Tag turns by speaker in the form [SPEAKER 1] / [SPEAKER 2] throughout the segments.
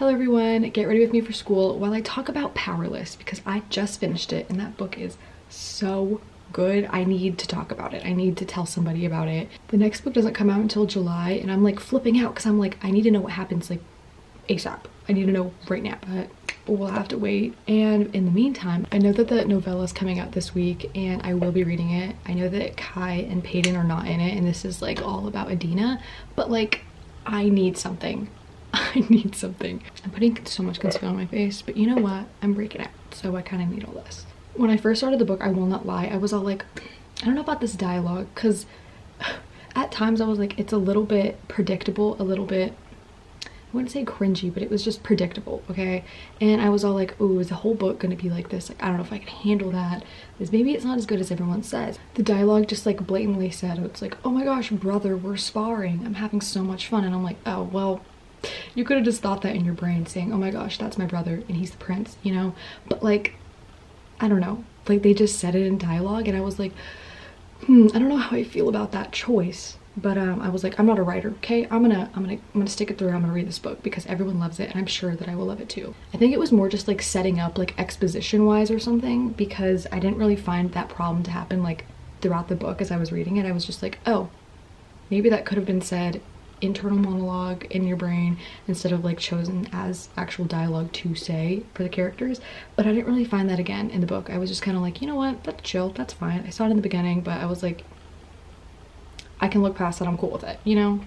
[SPEAKER 1] Hello everyone, get ready with me for school while I talk about Powerless because I just finished it and that book is so good. I need to talk about it. I need to tell somebody about it. The next book doesn't come out until July and I'm like flipping out because I'm like, I need to know what happens like ASAP. I need to know right now, but we'll have to wait. And in the meantime, I know that the novella is coming out this week and I will be reading it. I know that Kai and Paedyn are not in it and this is like all about Adena, but like I need something. I need something. I'm putting so much concealer on my face, but you know what? I'm breaking out, so I kind of need all this. When I first started the book, I will not lie, I was all like, I don't know about this dialogue, because at times I was like, it's a little bit predictable, a little bit I wouldn't say cringy, but it was just predictable, okay? And I was all like, oh, is the whole book gonna be like this? Like, I don't know if I can handle that. Because maybe it's not as good as everyone says. The dialogue just like blatantly said, it's like, oh my gosh, brother, we're sparring. I'm having so much fun. And I'm like, oh, well, you could have just thought that in your brain saying, oh my gosh, that's my brother and he's the prince, you know? But like, I don't know. Like they just said it in dialogue and I was like, hmm, I don't know how I feel about that choice but um, I was like, I'm not a writer, okay? I'm gonna, I'm gonna, I'm gonna stick it through. I'm gonna read this book because everyone loves it, and I'm sure that I will love it too. I think it was more just like setting up like exposition wise or something because I didn't really find that problem to happen like throughout the book as I was reading it. I was just like, oh, maybe that could have been said internal monologue in your brain instead of like chosen as actual dialogue to say for the characters. But i didn't really find that again in the book. I was just kind of like you know what? That's chill. That's fine. I saw it in the beginning but i was like I can look past that, I'm cool with it, you know?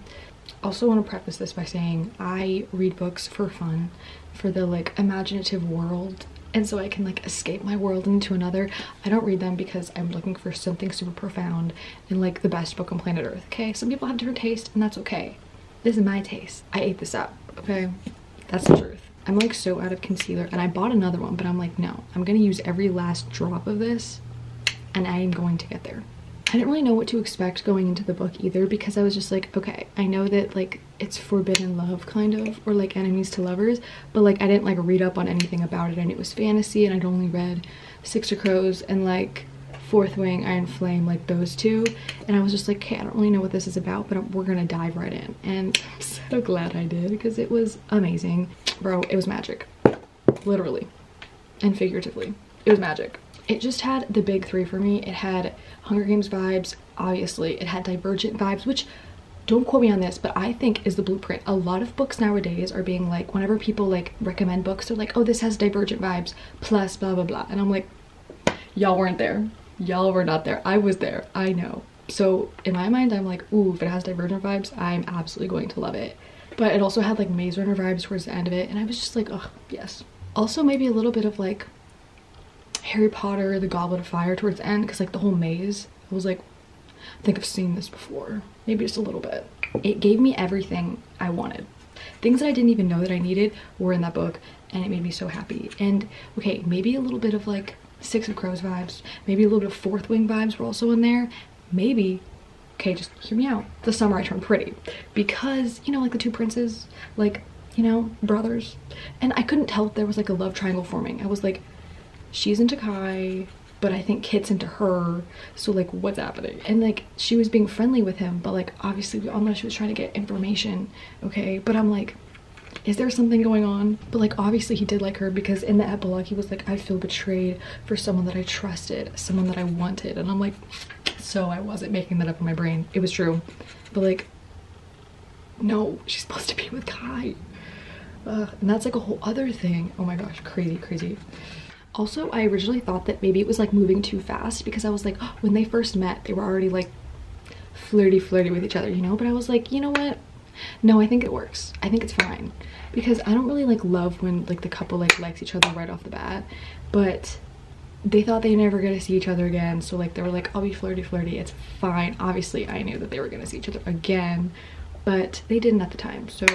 [SPEAKER 1] Also want to preface this by saying I read books for fun, for the like imaginative world and so I can like escape my world into another. I don't read them because I'm looking for something super profound and like the best book on planet Earth, okay? Some people have different taste and that's okay. This is my taste. I ate this up, okay? That's the truth. I'm like so out of concealer and I bought another one, but I'm like, no, I'm gonna use every last drop of this and I am going to get there. I didn't really know what to expect going into the book either because I was just like, okay, I know that like it's forbidden love kind of or like enemies to lovers, but like I didn't like read up on anything about it and it was fantasy and I'd only read Six of Crows and like Fourth Wing, Iron Flame, like those two. And I was just like, okay, I don't really know what this is about, but we're gonna dive right in. And I'm so glad I did because it was amazing. Bro, it was magic. Literally and figuratively. It was magic it just had the big three for me. It had Hunger Games vibes, obviously. It had Divergent vibes, which don't quote me on this, but I think is the blueprint. A lot of books nowadays are being like, whenever people like recommend books, they're like, oh, this has Divergent vibes plus blah, blah, blah. And I'm like, y'all weren't there. Y'all were not there. I was there. I know. So in my mind, I'm like, ooh, if it has Divergent vibes, I'm absolutely going to love it. But it also had like Maze Runner vibes towards the end of it. And I was just like, oh, yes. Also maybe a little bit of like Harry Potter, the Goblet of Fire towards the end because like the whole maze, I was like, I think I've seen this before. Maybe just a little bit. It gave me everything I wanted. Things that I didn't even know that I needed were in that book and it made me so happy. And okay, maybe a little bit of like Six of Crows vibes, maybe a little bit of Fourth Wing vibes were also in there. Maybe, okay, just hear me out. The summer I turned pretty because, you know, like the two princes, like, you know, brothers. And I couldn't tell if there was like a love triangle forming. I was like, she's into Kai, but I think Kitt's into her. So like what's happening? And like she was being friendly with him, but like obviously we all know she was trying to get information, okay? But I'm like, is there something going on? But like obviously he did like her because in the epilogue he was like, I feel betrayed for someone that I trusted, someone that I wanted. And I'm like, so I wasn't making that up in my brain. It was true. But like, no, she's supposed to be with Kai. Uh, and that's like a whole other thing. Oh my gosh, crazy, crazy. Also, I originally thought that maybe it was like moving too fast because I was like, oh, when they first met, they were already like flirty flirty with each other, you know? But I was like, you know what? No, I think it works. I think it's fine. Because I don't really like love when like the couple like likes each other right off the bat. But they thought they never gonna see each other again. So like they were like, I'll be flirty flirty. It's fine. Obviously I knew that they were gonna see each other again. But they didn't at the time. So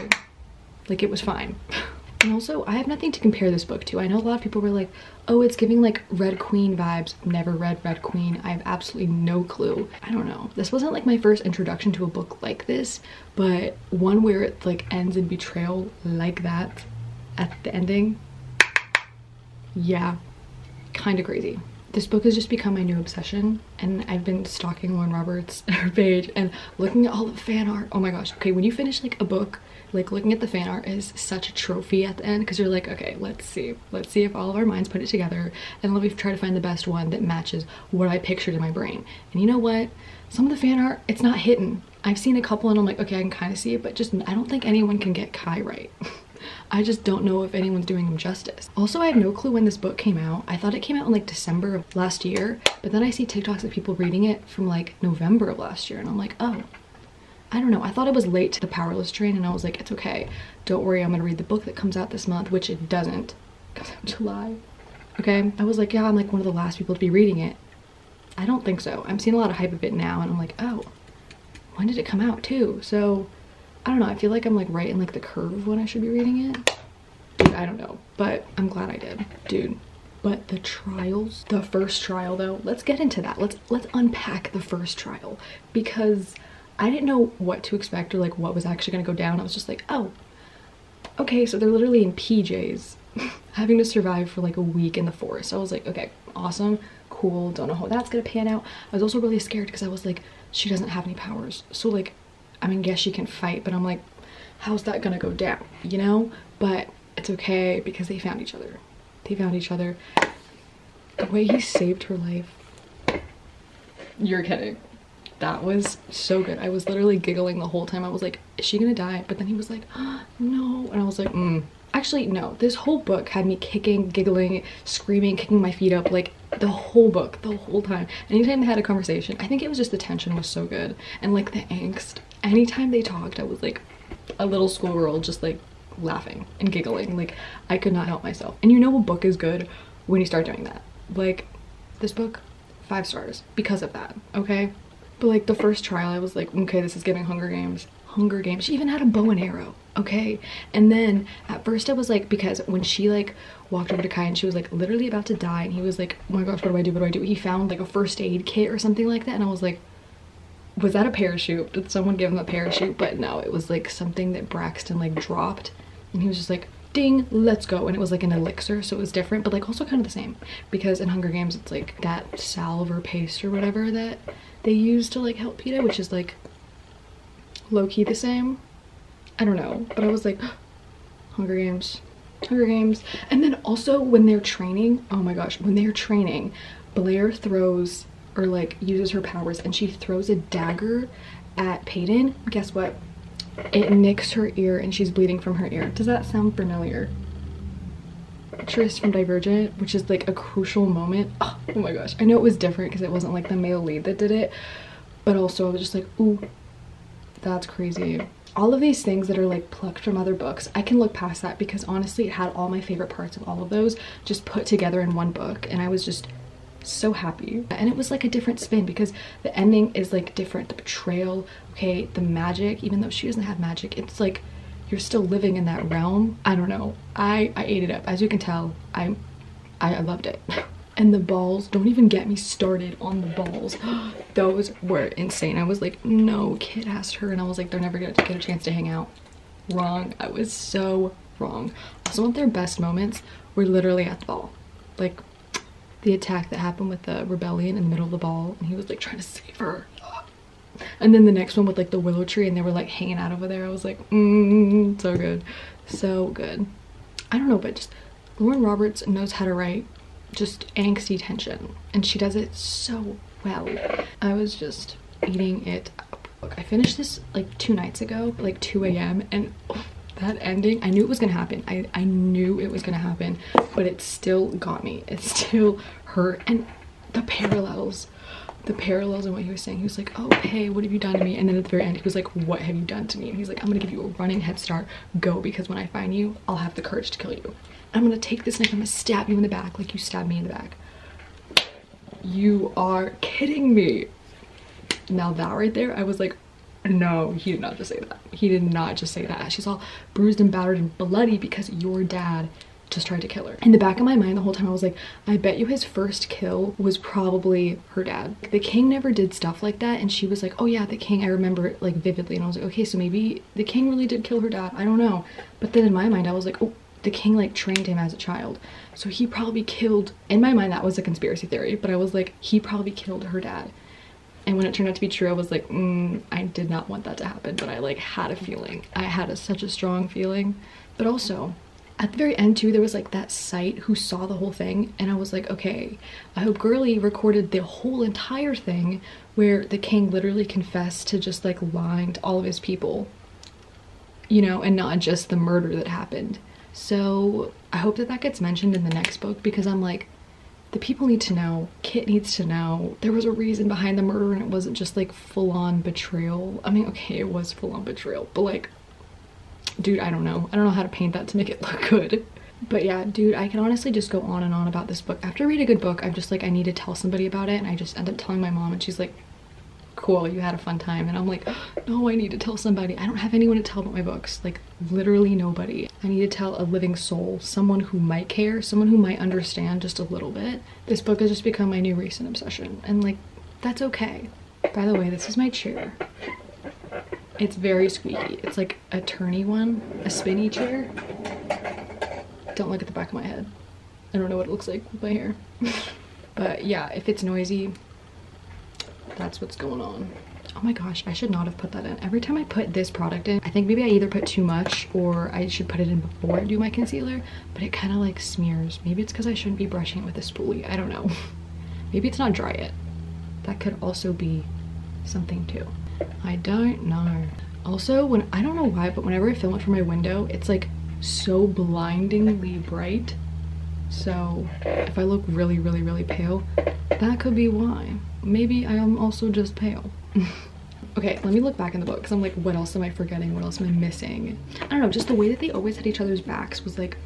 [SPEAKER 1] like it was fine. And also, I have nothing to compare this book to. I know a lot of people were like, oh, it's giving like Red Queen vibes. Never read Red Queen. I have absolutely no clue. I don't know. This wasn't like my first introduction to a book like this, but one where it like ends in betrayal like that at the ending. Yeah, kind of crazy This book has just become my new obsession, and I've been stalking Lauren Roberts page and looking at all the fan art. Oh my gosh. Okay, when you finish like a book, like looking at the fan art is such a trophy at the end because you're like, okay, let's see. Let's see if all of our minds put it together and let me try to find the best one that matches what I pictured in my brain. And you know what? Some of the fan art, it's not hitting. I've seen a couple and I'm like, okay, I can kind of see it, but just I don't think anyone can get Kai right. I just don't know if anyone's doing him justice. Also, I have no clue when this book came out. I thought it came out in like December of last year, but then I see TikToks of people reading it from like November of last year, and I'm like, oh, I don't know. I thought it was late to the Powerless train, and I was like, it's okay. Don't worry, I'm gonna read the book that comes out this month, which it doesn't. It comes out July. Okay, I was like, yeah, I'm like one of the last people to be reading it. I don't think so. I'm seeing a lot of hype of it now, and I'm like, oh, when did it come out too? So I don't know. I feel like I'm like right in like the curve of when I should be reading it. Dude, I don't know, but I'm glad I did, dude. But the trials, the first trial though, let's get into that. Let's let's unpack the first trial because I didn't know what to expect or like what was actually gonna go down. I was just like, oh, okay, so they're literally in PJs having to survive for like a week in the forest. I was like, okay, awesome, cool, don't know how that's gonna pan out. I was also really scared because I was like, she doesn't have any powers. So like I mean, guess she can fight, but I'm like, how's that gonna go down, you know? But it's okay because they found each other. They found each other. The way he saved her life. You're kidding. That was so good. I was literally giggling the whole time. I was like, is she gonna die? But then he was like, oh, no. And I was like, mm. Actually, no. This whole book had me kicking, giggling, screaming, kicking my feet up. Like, the whole book, the whole time. Anytime they had a conversation, I think it was just the tension was so good. And like the angst anytime they talked, I was like a little schoolgirl just like laughing and giggling. Like I could not help myself. And you know a book is good when you start doing that. Like this book, five stars because of that, okay? But like the first trial, I was like, okay, this is giving Hunger Games. Hunger Games. She even had a bow and arrow, okay? And then at first I was like, because when she like walked over to Kai and she was like literally about to die and he was like, oh my gosh, what do I do? What do I do? He found like a first aid kit or something like that. And I was like, was that a parachute? Did someone give him a parachute? But no, it was like something that Braxton like dropped and he was just like, ding, let's go. And it was like an elixir, so it was different, but like also kind of the same because in Hunger Games, it's like that salve or paste or whatever that they use to like help Peeta, which is like low-key the same. I don't know, but I was like, Hunger Games, Hunger Games. And then also when they're training, oh my gosh, when they're training, Blair throws or like uses her powers and she throws a dagger at Paedyn, guess what? It nicks her ear and she's bleeding from her ear. Does that sound familiar? Tris from Divergent, which is like a crucial moment. Oh, oh my gosh. I know it was different because it wasn't like the male lead that did it, but also I was just like, ooh, that's crazy. All of these things that are like plucked from other books, I can look past that because honestly it had all my favorite parts of all of those just put together in one book and I was just so happy. And it was like a different spin because the ending is like different. The betrayal okay the magic even though she doesn't have magic it's like you're still living in that realm. I don't know. I i ate it up. As you can tell i i, I loved it. And the balls don't even get me started on the balls. Those were insane. I was like no kid asked her and i was like they're never gonna get a chance to hang out. Wrong. I was so wrong. Some of their best moments were literally at the ball. Like the attack that happened with the rebellion in the middle of the ball and he was like trying to save her. And then the next one with like the willow tree and they were like hanging out over there. I was like mm, so good. So good. I don't know but just lauren roberts knows how to write just angsty tension and she does it so well. I was just eating it up. Look i finished this like two nights ago like 2 a.m and oh, that ending i knew it was gonna happen. I i knew it was gonna happen but it still got me. It still hurt. And the parallels the parallels and what he was saying. He was like oh hey what have you done to me? And then at the very end he was like what have you done to me? And he's like i'm gonna give you a running head start. Go because when i find you i'll have the courage to kill you. I'm gonna take this knife i'm gonna stab you in the back like you stabbed me in the back. You are kidding me. Now that right there i was like no, he did not just say that. He did not just say that. She's all bruised and battered and bloody because your dad just tried to kill her. In the back of my mind the whole time I was like, I bet you his first kill was probably her dad. The king never did stuff like that and she was like, oh yeah, the king, I remember it like vividly and I was like, okay, so maybe the king really did kill her dad. I don't know. But then in my mind I was like, oh, the king like trained him as a child. So he probably killed, in my mind that was a conspiracy theory, but I was like, he probably killed her dad. And when it turned out to be true, I was like, mm, I did not want that to happen, but I like had a feeling. I had a, such a strong feeling. But also, at the very end too, there was like that site who saw the whole thing, and I was like, okay, I hope Girly recorded the whole entire thing where the king literally confessed to just like lying to all of his people, you know, and not just the murder that happened. So I hope that that gets mentioned in the next book because I'm like, the people need to know. Kitt needs to know. There was a reason behind the murder and it wasn't just like full on betrayal. I mean, okay, it was full on betrayal, but like, dude, I don't know. I don't know how to paint that to make it look good. But yeah, dude, I can honestly just go on and on about this book. After I read a good book, I'm just like, I need to tell somebody about it. And I just end up telling my mom and she's like, cool, you had a fun time. And I'm like, no, I need to tell somebody. I don't have anyone to tell about my books. Like literally nobody. I need to tell a living soul, someone who might care, someone who might understand just a little bit. This book has just become my new recent obsession. And like, that's okay. By the way, this is my chair. It's very squeaky. It's like a turny one, a spinny chair. Don't look at the back of my head. I don't know what it looks like with my hair. but yeah, if it's noisy, that's what's going on. Oh my gosh, I should not have put that in. Every time I put this product in, I think maybe I either put too much or I should put it in before I do my concealer, but it kind of like smears. Maybe it's because I shouldn't be brushing it with a spoolie. I don't know. maybe it's not dry yet. That could also be something too. I don't know. Also, when I don't know why, but whenever I film it from my window, it's like so blindingly bright. So if I look really, really, really pale, that could be why. Maybe I am also just pale. okay, let me look back in the book because I'm like, what else am I forgetting? What else am I missing? I don't know, just the way that they always had each other's backs was like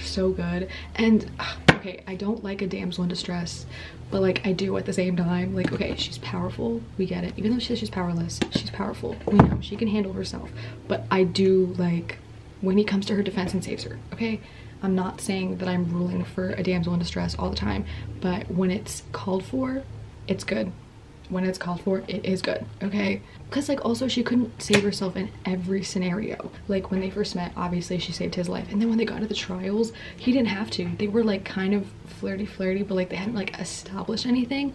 [SPEAKER 1] so good. And okay, I don't like a damsel in distress, but like I do at the same time. Like, okay, she's powerful, we get it. Even though she says she's powerless, she's powerful. We know she can handle herself. But I do like when he comes to her defense and saves her, okay? I'm not saying that I'm ruling for a damsel in distress all the time, but when it's called for, it's good. When it's called for, it is good, okay? Because like also she couldn't save herself in every scenario. Like when they first met, obviously she saved his life. And then when they got to the trials, he didn't have to. They were like kind of flirty flirty, but like they hadn't like established anything.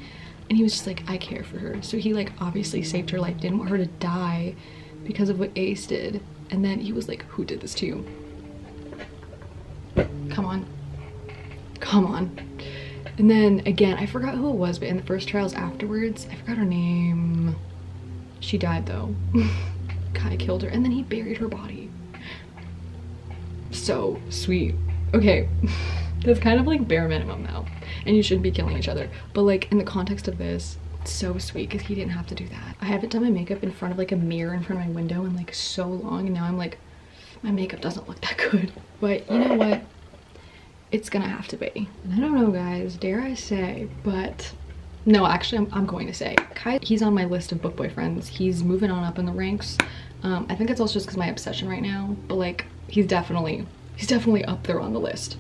[SPEAKER 1] And he was just like, I care for her. So he like obviously saved her life, didn't want her to die because of what Ace did. And then he was like, who did this to you? Come on. Come on. And then again, I forgot who it was, but in the first trials afterwards, I forgot her name. She died though. Kai killed her and then he buried her body. So sweet. Okay, that's kind of like bare minimum now. And you shouldn't be killing each other. But like in the context of this, so sweet because he didn't have to do that. I haven't done my makeup in front of like a mirror in front of my window in like so long and now I'm like, my makeup doesn't look that good. But you know what? It's gonna have to be. And I don't know guys, dare I say, but no, actually I'm, I'm going to say. Kai, he's on my list of book boyfriends. He's moving on up in the ranks. Um, I think it's also just because my obsession right now, but like he's definitely, he's definitely up there on the list.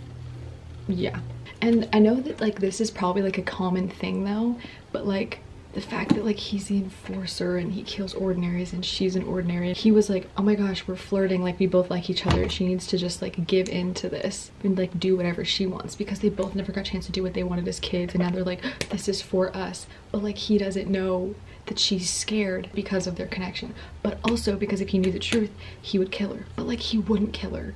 [SPEAKER 1] Yeah. And I know that like this is probably like a common thing though, but like the fact that like he's the enforcer and he kills ordinaries and she's an ordinary. He was like oh my gosh we're flirting like we both like each other. She needs to just like give in to this and like do whatever she wants because they both never got a chance to do what they wanted as kids and now they're like this is for us. But like he doesn't know that she's scared because of their connection. But also because if he knew the truth he would kill her. But like he wouldn't kill her.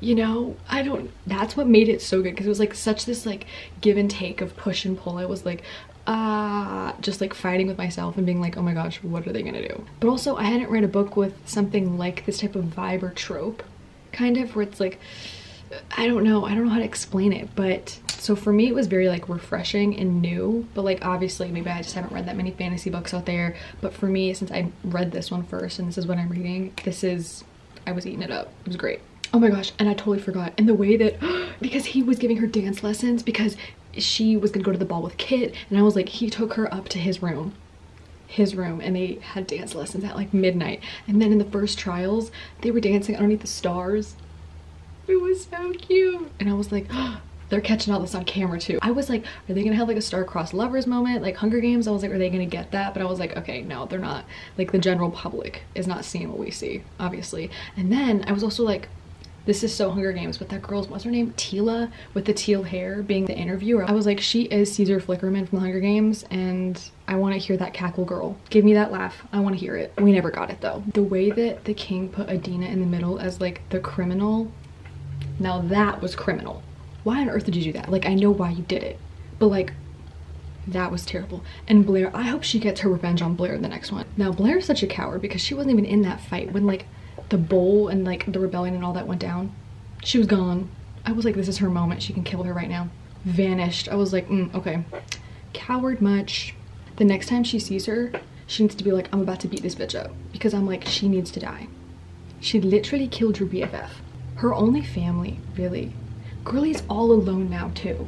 [SPEAKER 1] You know? I don't that's what made it so good because it was like such this like give and take of push and pull. I was like uh just like fighting with myself and being like oh my gosh what are they gonna do? But also i hadn't read a book with something like this type of vibe or trope kind of where it's like i don't know i don't know how to explain it but so for me it was very like refreshing and new but like obviously maybe i just haven't read that many fantasy books out there but for me since i read this one first and this is what i'm reading this is i was eating it up. It was great. Oh my gosh, and I totally forgot. And the way that, because he was giving her dance lessons because she was gonna go to the ball with Kitt and I was like he took her up to his room his room and they had dance lessons at like midnight. And then in the first trials they were dancing underneath the stars. It was so cute. And I was like oh, they're catching all this on camera too. I was like are they gonna have like a star-crossed lovers moment like Hunger Games? I was like are they gonna get that? But I was like okay no they're not. Like the general public is not seeing what we see obviously. And then I was also like this is so Hunger Games, but that girl's, what's her name? Tila with the teal hair being the interviewer. I was like, she is Caesar Flickerman from the Hunger Games and I want to hear that cackle girl. Give me that laugh. I want to hear it. We never got it though. The way that the king put Adena in the middle as like the criminal, now that was criminal. Why on earth did you do that? Like, I know why you did it, but like, that was terrible. And Blair, I hope she gets her revenge on Blair in the next one. Now, Blair's such a coward because she wasn't even in that fight when like the bowl and like the rebellion and all that went down. She was gone. I was like, this is her moment. She can kill her right now. Vanished. I was like, mm, okay. Coward much. The next time she sees her, she needs to be like, I'm about to beat this bitch up. Because I'm like, she needs to die. She literally killed her BFF. Her only family, really. Girlie's all alone now too.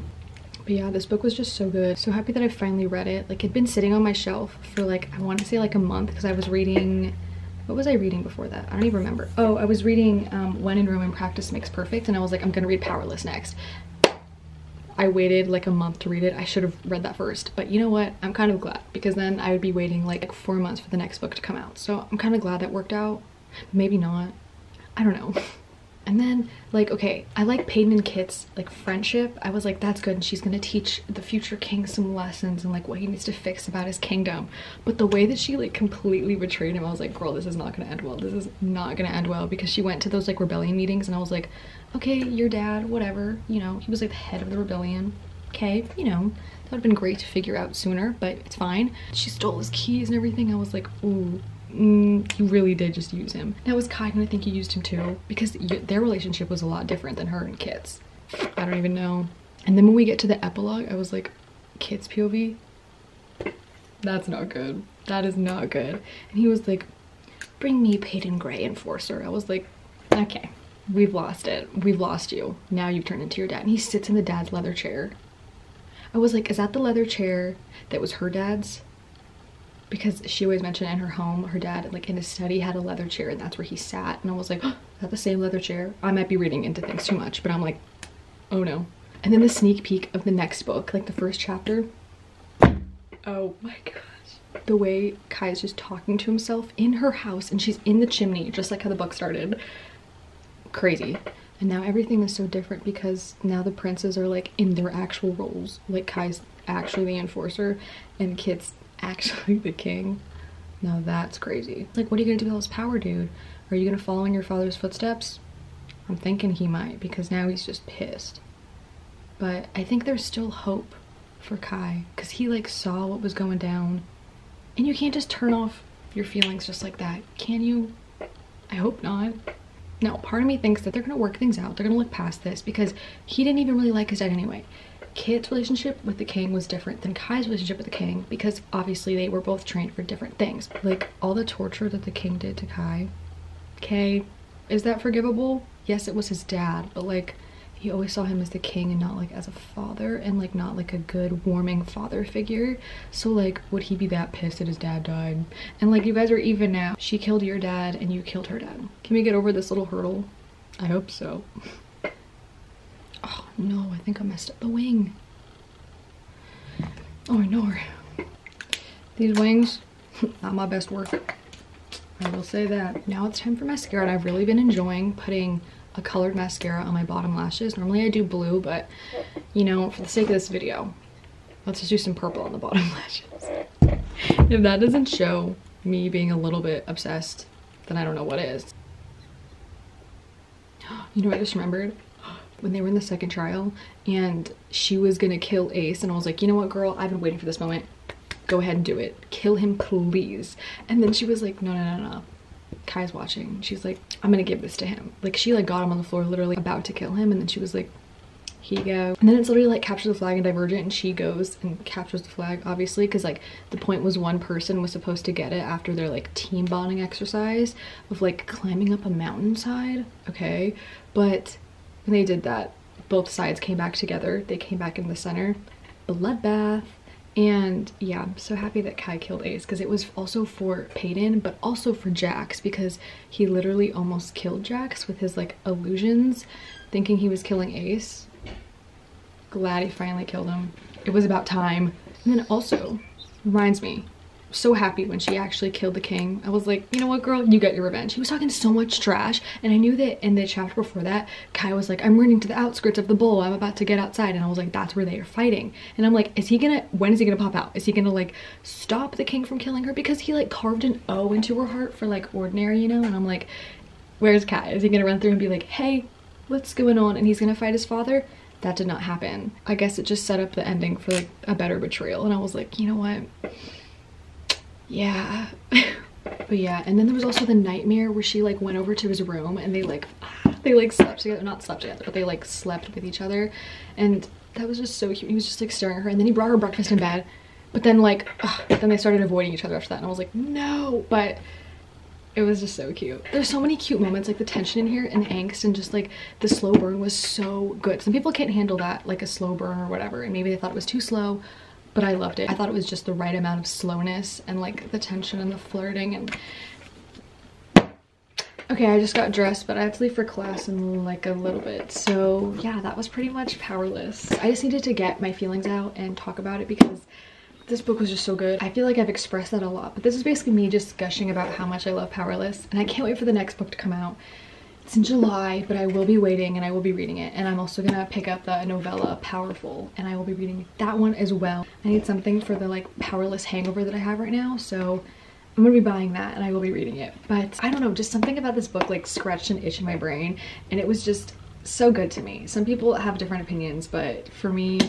[SPEAKER 1] But yeah, this book was just so good. So happy that I finally read it. Like it'd been sitting on my shelf for like, I want to say like a month because I was reading what was I reading before that? I don't even remember. Oh, I was reading um, When in Rome and Practice Makes Perfect and I was like, I'm gonna read Powerless next. I waited like a month to read it. I should have read that first, but you know what? I'm kind of glad because then I would be waiting like four months for the next book to come out. So I'm kind of glad that worked out. Maybe not. I don't know. And then like, okay, I like Paedyn and Kitt's like friendship. I was like, that's good. And she's gonna teach the future king some lessons and like what he needs to fix about his kingdom. But the way that she like completely betrayed him, I was like, girl, this is not gonna end well. This is not gonna end well because she went to those like rebellion meetings and I was like, okay, your dad, whatever. You know, he was like the head of the rebellion. Okay, you know, that would have been great to figure out sooner, but it's fine. She stole his keys and everything. I was like, ooh, mm, he really did just use him. That was kind and I think he used him too because their relationship was a lot different than her and Kitt's. I don't even know. And then when we get to the epilogue, I was like, Kitt's POV? That's not good. That is not good. And he was like, bring me Paedyn Gray Enforcer. I was like, okay, we've lost it. We've lost you. Now you've turned into your dad. And he sits in the dad's leather chair. I was like, is that the leather chair that was her dad's? Because she always mentioned in her home her dad like in his study had a leather chair and that's where he sat. And i was like oh, is that the same leather chair? I might be reading into things too much but i'm like oh no. And then the sneak peek of the next book like the first chapter. Oh my gosh. The way kai is just talking to himself in her house and she's in the chimney just like how the book started. Crazy. And now everything is so different because now the princes are like in their actual roles. Like kai's actually the enforcer and kitt's actually the king. Now that's crazy. Like, what are you gonna do with all this power, dude? Are you gonna follow in your father's footsteps? I'm thinking he might because now he's just pissed. But I think there's still hope for Kai because he like saw what was going down. And you can't just turn off your feelings just like that, can you? I hope not. Now, part of me thinks that they're gonna work things out. They're gonna look past this because he didn't even really like his dad anyway. Kitt's relationship with the king was different than Kai's relationship with the king because obviously they were both trained for different things. Like all the torture that the king did to Kai, okay, is that forgivable? Yes, it was his dad, but like he always saw him as the king and not like as a father and like not like a good warming father figure. So like would he be that pissed that his dad died? And like you guys are even now. She killed your dad and you killed her dad. Can we get over this little hurdle? I hope so. Oh no, I think I messed up the wing. Oh no. These wings, not my best work. I will say that. Now it's time for mascara and I've really been enjoying putting a colored mascara on my bottom lashes. Normally I do blue, but you know, for the sake of this video, let's just do some purple on the bottom lashes. if that doesn't show me being a little bit obsessed, then I don't know what is. You know what I just remembered? When they were in the second trial and she was gonna kill Ace and I was like, you know what girl, I've been waiting for this moment. Go ahead and do it. Kill him please. And then she was like, no, no, no, no. Kai's watching. She's like, I'm gonna give this to him. Like she like got him on the floor literally about to kill him and then she was like, you go. And then it's literally like capture the flag and divergent and she goes and captures the flag obviously because like the point was one person was supposed to get it after their like team bonding exercise of like climbing up a mountainside. Okay. But when they did that, both sides came back together. They came back in the center. Bloodbath. And yeah, I'm so happy that Kai killed Ace because it was also for Paedyn, but also for Jax because he literally almost killed Jax with his like illusions, thinking he was killing Ace. Glad he finally killed him. It was about time. And then also, reminds me, so happy when she actually killed the king. I was like, you know what, girl, you get your revenge. He was talking so much trash, and I knew that in the chapter before that, Kai was like, I'm running to the outskirts of the bowl. I'm about to get outside, and I was like, that's where they are fighting. And I'm like, is he gonna? When is he gonna pop out? Is he gonna like stop the king from killing her because he like carved an O into her heart for like ordinary, you know? And I'm like, where's Kai? Is he gonna run through and be like, hey, what's going on? And he's gonna fight his father? That did not happen. I guess it just set up the ending for like a better betrayal. And I was like, you know what? Yeah. But yeah and then there was also the nightmare where she like went over to his room and they like they like slept together not slept together but they like slept with each other. And that was just so cute he was just like staring at her. And then he brought her breakfast in bed but then like ugh, then they started avoiding each other after that. And i was like no. But it was just so cute. There's so many cute moments like the tension in here and the angst and just like the slow burn was so good. Some people can't handle that like a slow burn or whatever and maybe they thought it was too slow but I loved it. I thought it was just the right amount of slowness and like the tension and the flirting and Okay, I just got dressed, but I have to leave for class in like a little bit. So yeah, that was pretty much Powerless. I just needed to get my feelings out and talk about it because this book was just so good. I feel like I've expressed that a lot, but this is basically me just gushing about how much I love Powerless. And I can't wait for the next book to come out. It's in July, but I will be waiting and I will be reading it. And I'm also gonna pick up the novella Powerful and I will be reading that one as well. I need something for the like powerless hangover that I have right now. So I'm gonna be buying that and I will be reading it. But I don't know, just something about this book like scratched an itch in my brain and it was just so good to me. Some people have different opinions, but for me,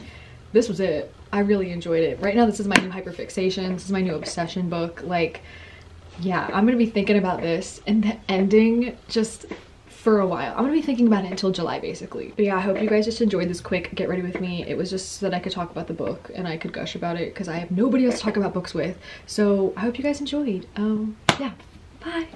[SPEAKER 1] this was it. I really enjoyed it. Right now, this is my new hyperfixation. This is my new obsession book. Like, yeah, I'm gonna be thinking about this and the ending just for a while. I'm gonna be thinking about it until July basically. But yeah, I hope you guys just enjoyed this quick get ready with me. It was just so that I could talk about the book and I could gush about it because I have nobody else to talk about books with. So I hope you guys enjoyed. Um, yeah, bye.